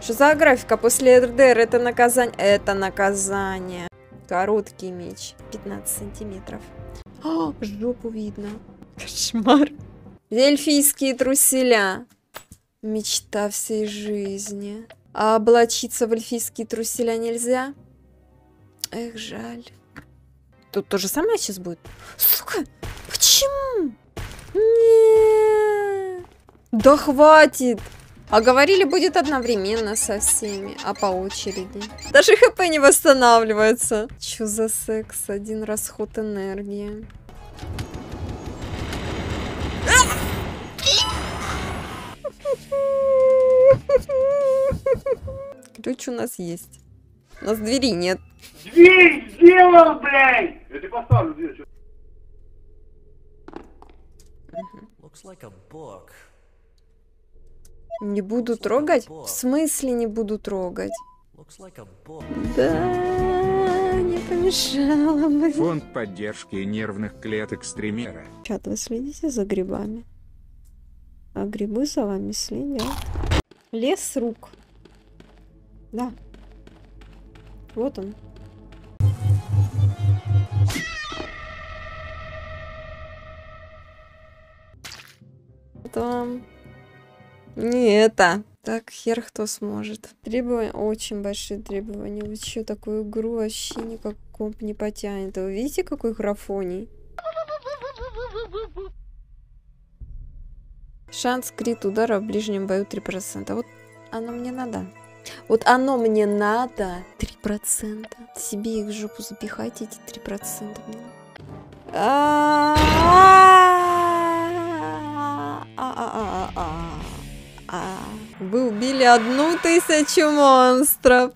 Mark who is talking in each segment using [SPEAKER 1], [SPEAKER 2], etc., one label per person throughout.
[SPEAKER 1] Что за графика после РДР? Это наказание. Это наказание. Короткий меч. 15 сантиметров. О, жопу видно. Кошмар. Эльфийские труселя. Мечта всей жизни. А облачиться в эльфийские труселя нельзя? Эх, жаль. Тут то же самое сейчас будет? Сука, почему? Не. Да хватит. А говорили, будет одновременно со всеми, а по очереди. Даже хп не восстанавливается. Чё за секс? Один расход энергии. Ключ у нас есть. У нас двери нет.
[SPEAKER 2] Дверь сделал, блядь! Я тебе поставлю дверь.
[SPEAKER 3] Looks like a book.
[SPEAKER 1] Не буду трогать? В смысле не буду трогать? Да, не помешало бы.
[SPEAKER 4] Фонд поддержки нервных клеток стримера.
[SPEAKER 1] Чат, вы следите за грибами? А грибы за вами следят. Лес рук. Да. Вот он. Это вам не это. Так, хер кто сможет. Требования, очень большие требования. Вы что, такую игру вообще никак комп не потянет. Вы видите, какой графоний? Шанс крит удара в ближнем бою 3%. Вот оно мне надо. Вот оно мне надо. 3%. Себе их в жопу запихайте, эти 3%. мне. А-а-а-а-а-а. Вы убили одну тысячу монстров.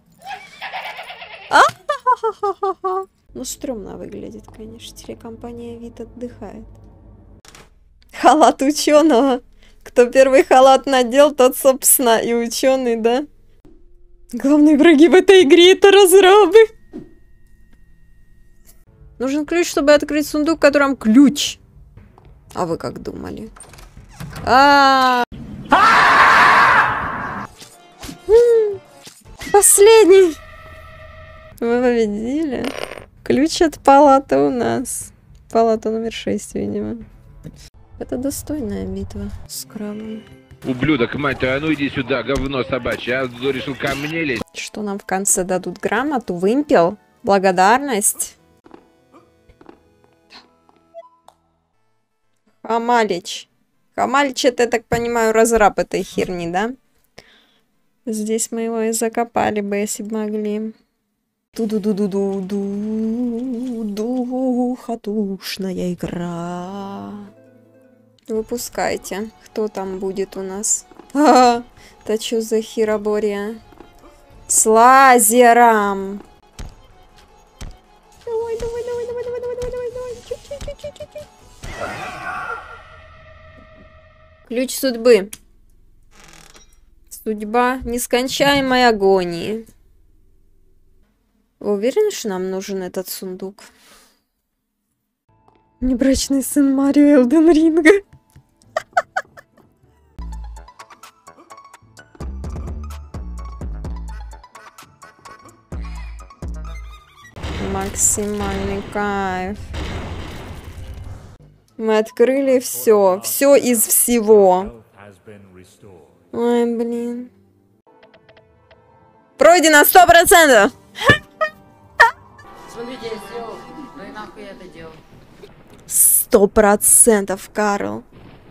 [SPEAKER 1] А-ха-ха-ха-ха. Ну, стрёмно выглядит, конечно. Телекомпания вид отдыхает. Халат ученого. Кто первый халат надел, тот, собственно, и ученый, да? Главные враги в этой игре это разрабы. Нужен ключ, чтобы открыть сундук, в котором ключ. А вы как думали? А. М, Последний. Вы победили. Ключ от палаты у нас. Палата номер 6, видимо. Это достойная битва с крабом.
[SPEAKER 5] Ублюдок, мать твою, а ну иди сюда, говно собачье. А решил ко мне лезть?
[SPEAKER 1] Что нам в конце дадут грамоту? Вымпел? Благодарность? Хамалич. Хамалич это, я так понимаю, разраб этой херни, да? Здесь мы его и закопали бы, если бы могли. Ду-ду-ду-ду-ду-ду, хатушная игра. Выпускайте. Кто там будет у нас? А, это что за херобория? С лазером. Давай, давай, давай, давай, давай, давай, давай, давай, давай. Ключ судьбы. Судьба нескончаемой агонии. Вы уверены, что нам нужен этот сундук? Небрачный сын Марио Элден Ринга. Максимальный кайф. Мы открыли все. Все из всего. Ой, блин. Пройдено сто процентов.
[SPEAKER 6] Смотрите, я сделал. Ну и нахуй я это делал.
[SPEAKER 1] Сто процентов, Карл.